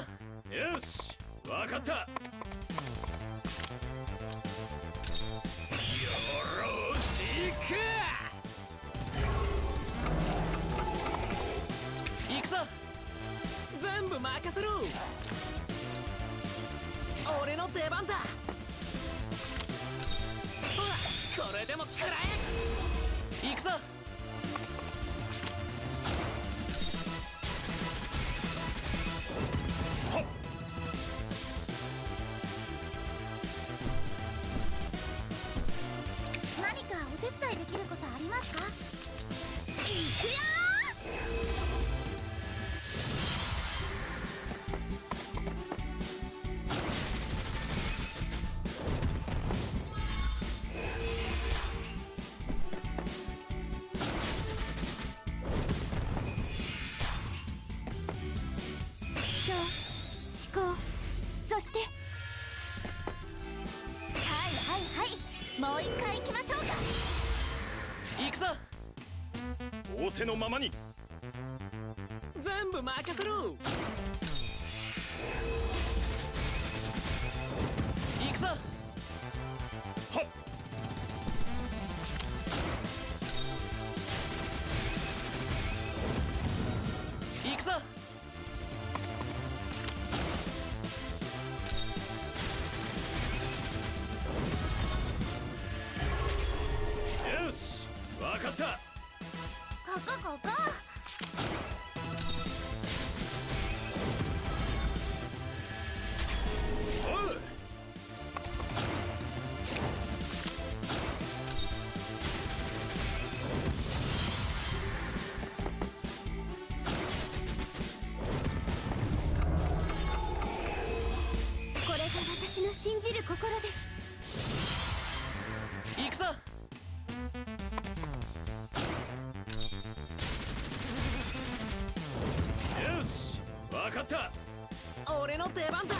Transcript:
よしわかった。よろしく。行くぞ。全部任せろ。俺の出番だ。ほらこれでも食らえ。行くぞ。伝いできることありますか？いくよ人思考そして。はいはいはい。もう一回行きましょう。行くぞ。仰せのままに。全部任せろ。わかった。ここここおうこれが私の信じる心です。った。俺の出番だ。